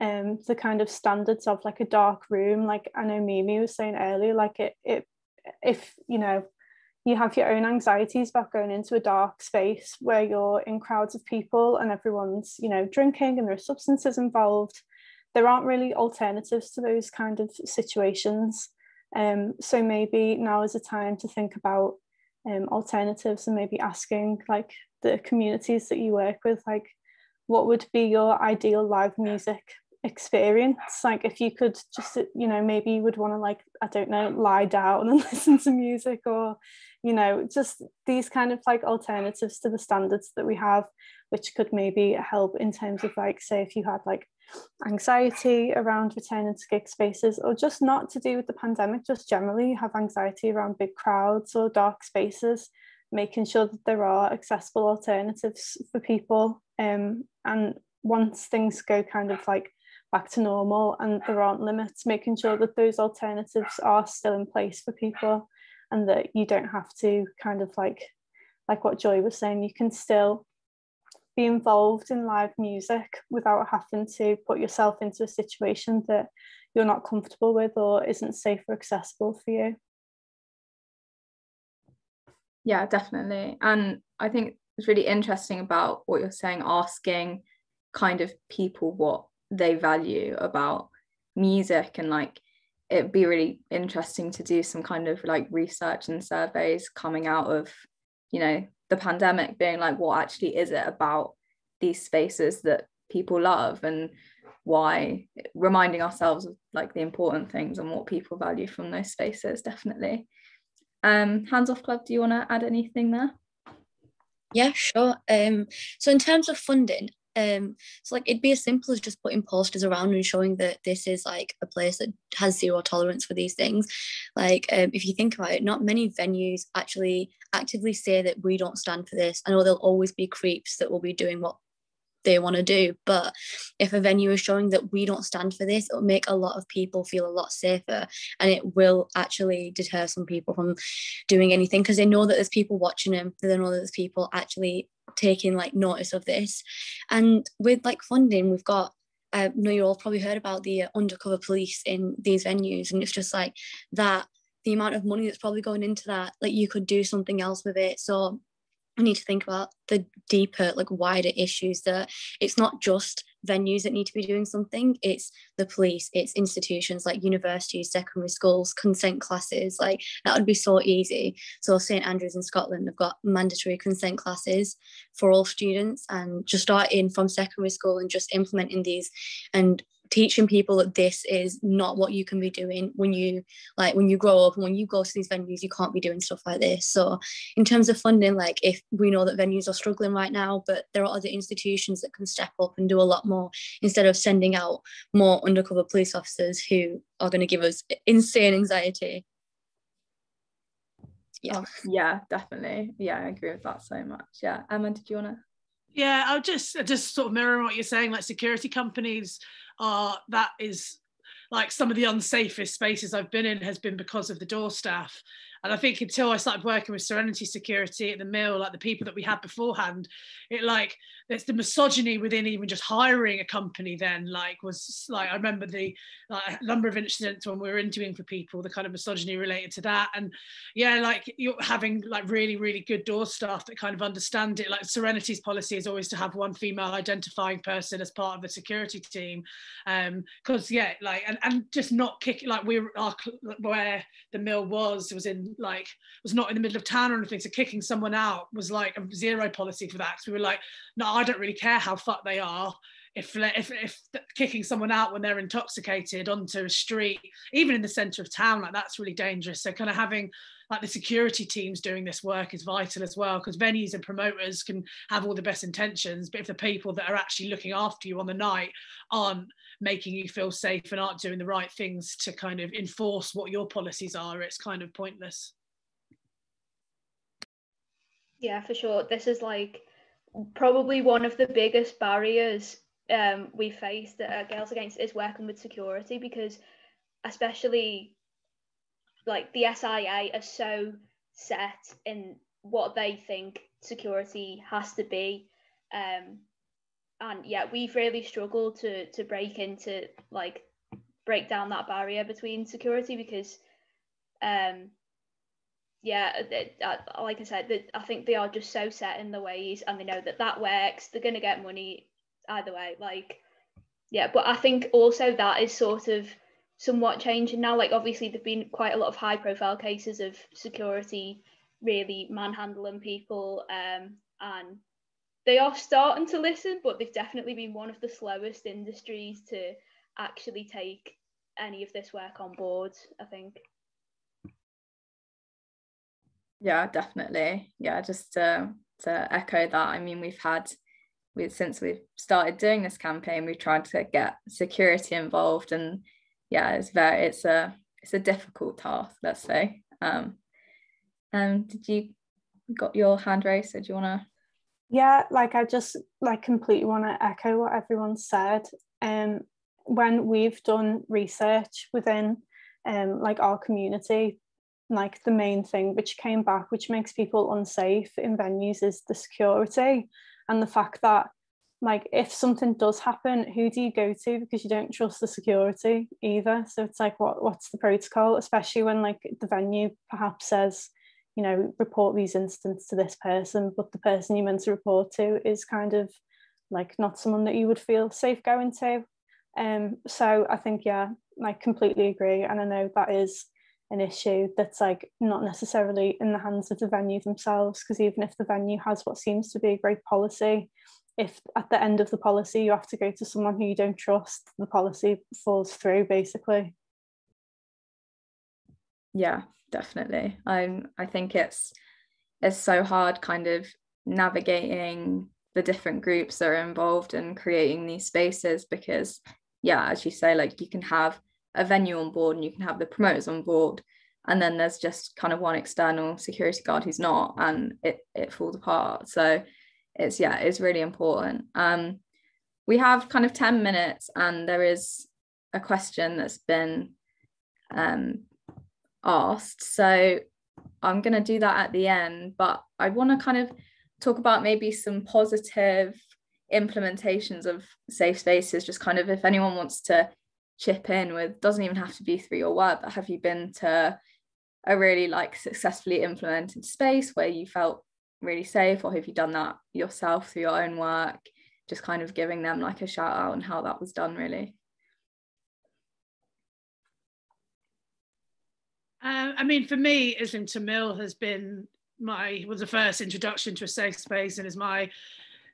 um, the kind of standards of like a dark room like I know Mimi was saying earlier like it, it if you know you have your own anxieties about going into a dark space where you're in crowds of people and everyone's you know drinking and there are substances involved there aren't really alternatives to those kind of situations um, so maybe now is a time to think about um, alternatives and maybe asking like the communities that you work with like what would be your ideal live music experience? Like if you could just you know maybe you would want to like i don't know lie down and listen to music or you know just these kind of like alternatives to the standards that we have which could maybe help in terms of like say if you had like anxiety around returning to gig spaces or just not to do with the pandemic just generally have anxiety around big crowds or dark spaces making sure that there are accessible alternatives for people um, and once things go kind of like back to normal and there aren't limits making sure that those alternatives are still in place for people and that you don't have to kind of like like what joy was saying you can still be involved in live music without having to put yourself into a situation that you're not comfortable with or isn't safe or accessible for you. Yeah definitely. And i think it's really interesting about what you're saying asking kind of people what they value about music and like it'd be really interesting to do some kind of like research and surveys coming out of you know the pandemic being like what actually is it about these spaces that people love and why reminding ourselves of like the important things and what people value from those spaces definitely. Um hands off club do you want to add anything there? Yeah sure. Um so in terms of funding um, so like it'd be as simple as just putting posters around and showing that this is like a place that has zero tolerance for these things. Like um, if you think about it, not many venues actually actively say that we don't stand for this. I know there'll always be creeps that will be doing what they want to do. But if a venue is showing that we don't stand for this, it'll make a lot of people feel a lot safer and it will actually deter some people from doing anything because they know that there's people watching them, they know that there's people actually taking like notice of this. And with like funding, we've got I know you all probably heard about the uh, undercover police in these venues, and it's just like that the amount of money that's probably going into that, like you could do something else with it. So we need to think about the deeper like wider issues that it's not just venues that need to be doing something it's the police it's institutions like universities secondary schools consent classes like that would be so easy. So st andrews in scotland have got mandatory consent classes for all students and just starting from secondary school and just implementing these and teaching people that this is not what you can be doing when you like when you grow up and when you go to these venues you can't be doing stuff like this. So in terms of funding like if we know that venues are struggling right now but there are other institutions that can step up and do a lot more instead of sending out more undercover police officers who are going to give us insane anxiety. Yeah. Oh, yeah definitely. Yeah i agree with that so much. Yeah emma did you want to yeah i'll just just sort of mirror what you're saying like security companies are that is like some of the unsafest spaces I've been in has been because of the door staff. And I think until I started working with Serenity Security at the mill, like the people that we had beforehand, it like there's the misogyny within even just hiring a company. Then like was like I remember the like, number of incidents when we were interviewing for people, the kind of misogyny related to that, and yeah, like you're having like really really good door staff that kind of understand it. Like Serenity's policy is always to have one female identifying person as part of the security team, because um, yeah, like and and just not kick like we our, where the mill was was in like was not in the middle of town or anything so kicking someone out was like a zero policy for that so we were like no i don't really care how fucked they are. If, if, if kicking someone out when they're intoxicated onto a street even in the center of town like that's really dangerous. So kind of having like the security teams doing this work is vital as well because venues and promoters can have all the best intentions but if the people that are actually looking after you on the night aren't making you feel safe and aren't doing the right things to kind of enforce what your policies are, it's kind of pointless. Yeah, for sure. This is like probably one of the biggest barriers um, we face that uh, Girls Against is working with security because, especially, like the SIA are so set in what they think security has to be, um, and yeah, we've really struggled to to break into like break down that barrier between security because, um, yeah, it, uh, like I said, that I think they are just so set in the ways and they know that that works. They're gonna get money either way. Like, yeah, but I think also that is sort of somewhat changing now. Like, obviously, there've been quite a lot of high profile cases of security really manhandling people, um, and they are starting to listen, but they've definitely been one of the slowest industries to actually take any of this work on board. I think. Yeah, definitely. Yeah, just to, to echo that. I mean, we've had we since we've started doing this campaign, we've tried to get security involved, and yeah, it's very it's a it's a difficult task, let's say. Um, um, did you got your hand raised? So do you want to? Yeah, like I just like completely want to echo what everyone said. Um, when we've done research within um like our community, like the main thing which came back, which makes people unsafe in venues, is the security and the fact that like if something does happen who do you go to? Because you don't trust the security either. So it's like what what's the protocol? Especially when like the venue perhaps says you know report these incidents to this person but the person you meant to report to is kind of like not someone that you would feel safe going to. Um so i think yeah like completely agree and i know that is an issue that's like not necessarily in the hands of the venue themselves because even if the venue has what seems to be a great policy if at the end of the policy you have to go to someone who you don't trust the policy falls through basically yeah definitely. I'm i think it's it's so hard kind of navigating the different groups that are involved in creating these spaces because yeah as you say like you can have a venue on board and you can have the promoters on board and then there's just kind of one external security guard who's not and it it falls apart. So it's yeah it's really important. Um we have kind of 10 minutes and there is a question that's been um asked. So i'm going to do that at the end but i want to kind of talk about maybe some positive implementations of safe spaces just kind of if anyone wants to chip in with doesn't even have to be through your work but have you been to a really like successfully implemented space where you felt really safe or have you done that yourself through your own work? Just kind of giving them like a shout out and how that was done really uh, I mean, for me, Islington Mill has been my was the first introduction to a safe space and is my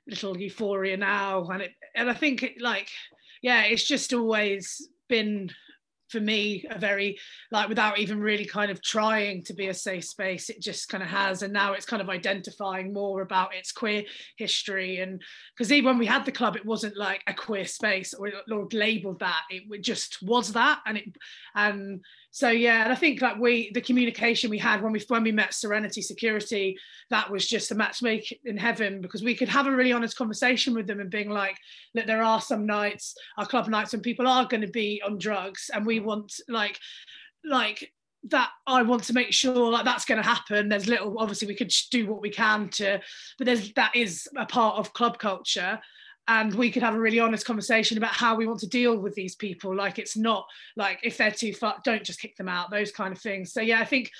little euphoria now. And it and I think it like, yeah, it's just always been for me a very like without even really kind of trying to be a safe space it just kind of has. And now it's kind of identifying more about its queer history. And because even when we had the club it wasn't like a queer space or, or labeled that. It just was that. And it and so yeah and i think like we the communication we had when we when we met serenity security that was just a match made in heaven because we could have a really honest conversation with them and being like that there are some nights our club nights when people are going to be on drugs and we want like like that I want to make sure like that's going to happen. There's little, obviously, we could do what we can to, but there's that is a part of club culture, and we could have a really honest conversation about how we want to deal with these people. Like it's not like if they're too far don't just kick them out those kind of things. So yeah i think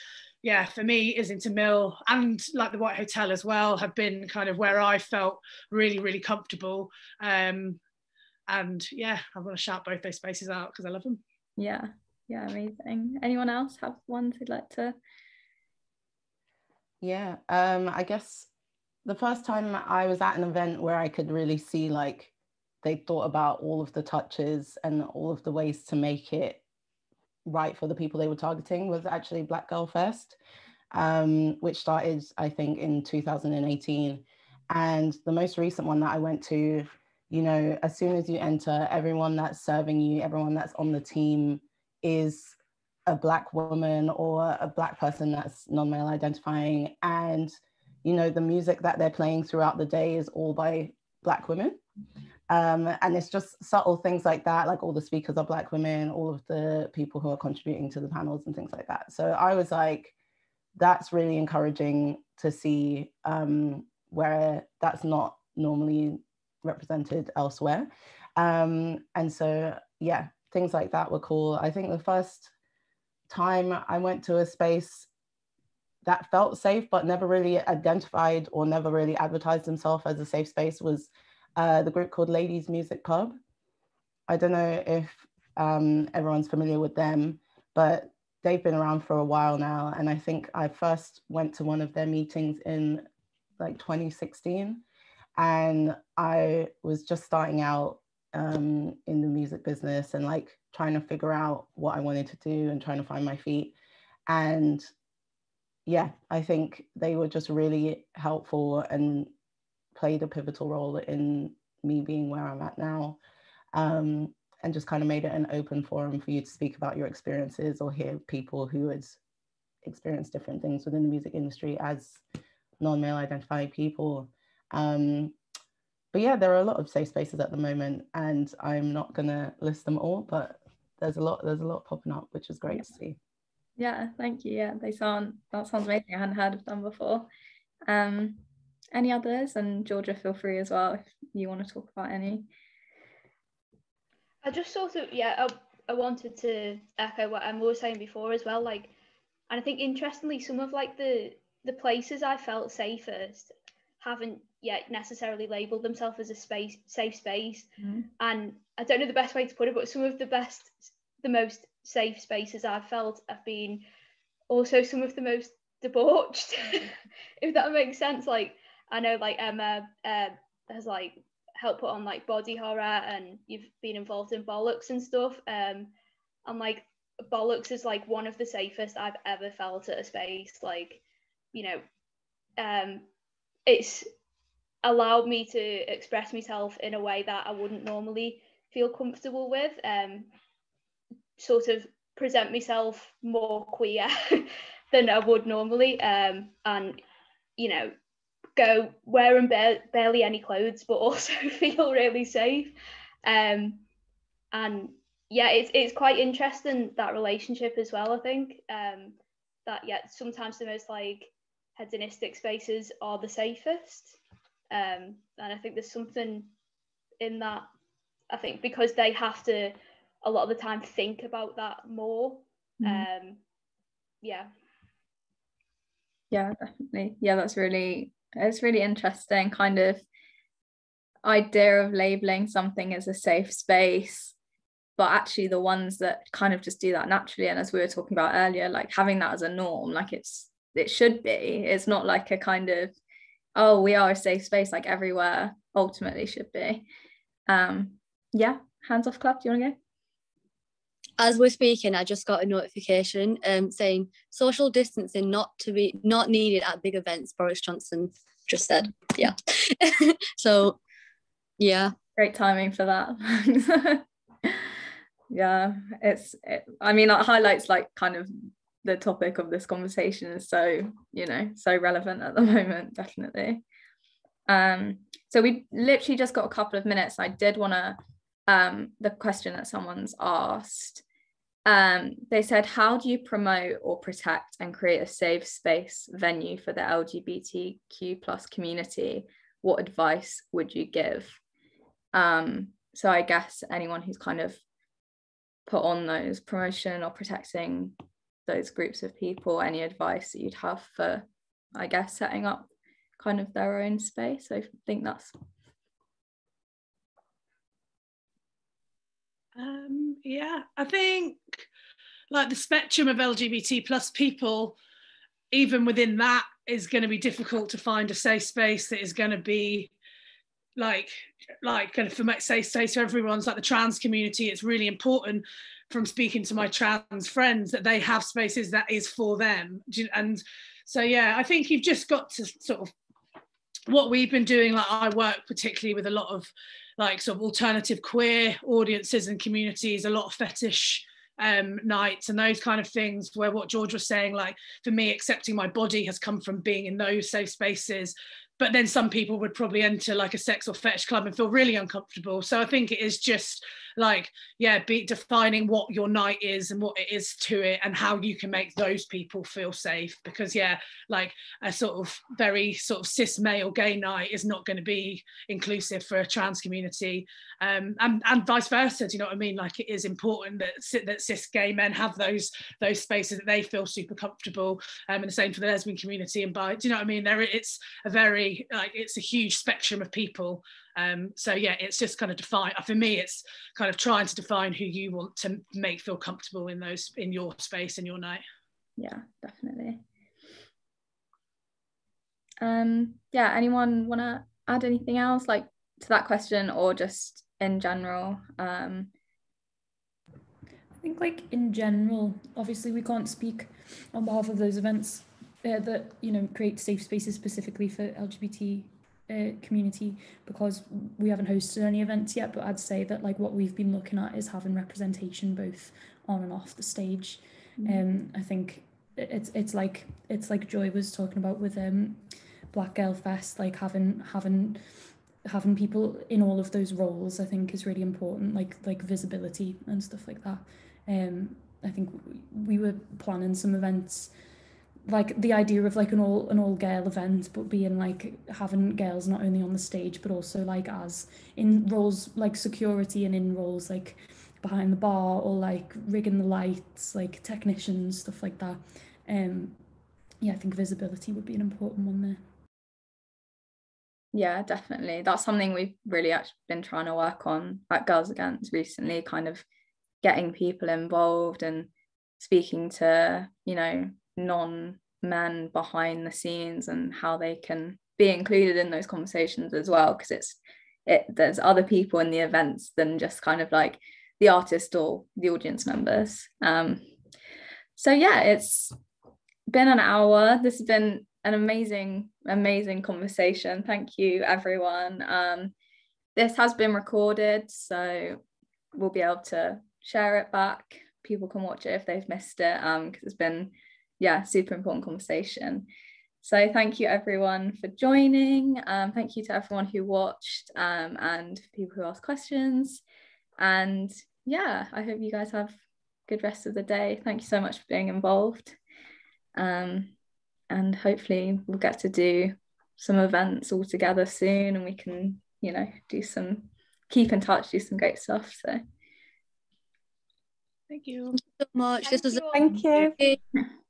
yeah for me islington mill and like the white hotel as well have been kind of where i felt really really comfortable. Um and yeah i want to shout both those spaces out because i love them yeah yeah amazing. Anyone else have one who'd like to? Yeah um i guess the first time I was at an event where I could really see like they thought about all of the touches and all of the ways to make it right for the people they were targeting was actually Black Girl Fest, um, which started, I think, in 2018. And the most recent one that I went to, you know, as soon as you enter, everyone that's serving you, everyone that's on the team is a Black woman or a Black person that's non male identifying. And you know, the music that they're playing throughout the day is all by Black women. Um, and it's just subtle things like that, like all the speakers are Black women, all of the people who are contributing to the panels and things like that. So I was like, that's really encouraging to see um, where that's not normally represented elsewhere. Um, and so, yeah, things like that were cool. I think the first time I went to a space that felt safe but never really identified or never really advertised himself as a safe space was uh, the group called Ladies Music Club. I don't know if um, everyone's familiar with them, but they've been around for a while now. And I think I first went to one of their meetings in like 2016. And I was just starting out um, in the music business and like trying to figure out what I wanted to do and trying to find my feet. And yeah, I think they were just really helpful and played a pivotal role in me being where I'm at now. Um, and just kind of made it an open forum for you to speak about your experiences or hear people who had experienced different things within the music industry as non-male identified people. Um, but yeah, there are a lot of safe spaces at the moment, and I'm not gonna list them all, but there's a lot, there's a lot popping up, which is great to see. Yeah, thank you. Yeah, they sound that sounds amazing. I hadn't heard of them before. Um, any others? And Georgia, feel free as well if you want to talk about any. I just sort of yeah, I, I wanted to echo what Emma was saying before as well. Like, and I think interestingly, some of like the the places I felt safest haven't yet necessarily labelled themselves as a space safe space. Mm-hmm. And I don't know the best way to put it, but some of the best, the most safe spaces I've felt have been also some of the most debauched, if that makes sense. Like I know like Emma uh, has like helped put on like body horror and you've been involved in bollocks and stuff. Um, and like bollocks is like one of the safest I've ever felt at a space. Like, you know, um, it's allowed me to express myself in a way that I wouldn't normally feel comfortable with. Um, sort of present myself more queer than I would normally. Um, and you know, go wearing ba- barely any clothes, but also feel really safe. Um, and yeah, it's it's quite interesting that relationship as well. I think um, that yeah, sometimes the most like hedonistic spaces are the safest, um, and I think there's something in that. I think because they have to a lot of the time think about that more. Mm-hmm. Um, yeah. Yeah, definitely. Yeah, that's really it's really interesting kind of idea of labeling something as a safe space but actually the ones that kind of just do that naturally and as we were talking about earlier like having that as a norm like it's it should be it's not like a kind of oh we are a safe space like everywhere ultimately should be um yeah hands off club do you want to go as we're speaking, I just got a notification um, saying social distancing not to be not needed at big events. Boris Johnson just said, yeah. so, yeah. Great timing for that. yeah, it's. It, I mean, it highlights like kind of the topic of this conversation is so you know so relevant at the moment. Definitely. Um. So we literally just got a couple of minutes. I did want to um, the question that someone's asked um, they said, how do you promote or protect and create a safe space venue for the LGBTQ plus community? What advice would you give? Um, so I guess anyone who's kind of put on those promotion or protecting those groups of people, any advice that you'd have for, I guess, setting up kind of their own space. I think that's Um, yeah, I think like the spectrum of LGBT plus people, even within that, is going to be difficult to find a safe space that is going to be like like kind of for say say to everyone's like the trans community. It's really important from speaking to my trans friends that they have spaces that is for them. And so yeah, I think you've just got to sort of what we've been doing. Like I work particularly with a lot of like sort of alternative queer audiences and communities, a lot of fetish um, nights and those kind of things where what George was saying, like for me, accepting my body has come from being in those safe spaces. But then some people would probably enter like a sex or fetish club and feel really uncomfortable. So i think it is just like yeah be defining what your night is and what it is to it and how you can make those people feel safe. Because yeah like a sort of very sort of cis male gay night is not going to be inclusive for a trans community. Um, and, and vice versa do you know what i mean? Like it is important that that cis gay men have those those spaces that they feel super comfortable. Um, and the same for the lesbian community and bi do you know what i mean? There it's a very like it's a huge spectrum of people um, so yeah, it's just kind of define. For me, it's kind of trying to define who you want to make feel comfortable in those in your space in your night. Yeah, definitely. Um, yeah. Anyone want to add anything else, like to that question, or just in general? Um, I think, like in general, obviously we can't speak on behalf of those events uh, that you know create safe spaces specifically for LGBT uh, community because we haven't hosted any events yet but I'd say that like what we've been looking at is having representation both on and off the stage mm. um I think it's it's like it's like Joy was talking about with um Black Girl Fest like having having having people in all of those roles I think is really important like like visibility and stuff like that um I think we were planning some events like the idea of like an all an all girl event but being like having girls not only on the stage but also like as in roles like security and in roles like behind the bar or like rigging the lights like technicians stuff like that. Um yeah i think visibility would be an important one there. Yeah definitely. That's something we've really actually been trying to work on at girls against recently kind of getting people involved and speaking to you know non men behind the scenes and how they can be included in those conversations as well because it's it there's other people in the events than just kind of like the artist or the audience members. Um so yeah it's been an hour. This has been an amazing amazing conversation. Thank you everyone. Um this has been recorded so we'll be able to share it back. People can watch it if they've missed it um because it's been yeah, super important conversation. So thank you everyone for joining. Um, thank you to everyone who watched um, and people who asked questions. And yeah, I hope you guys have a good rest of the day. Thank you so much for being involved. Um, and hopefully we'll get to do some events all together soon and we can, you know, do some, keep in touch, do some great stuff. So thank you. Thank you so much. Thank this was thank you.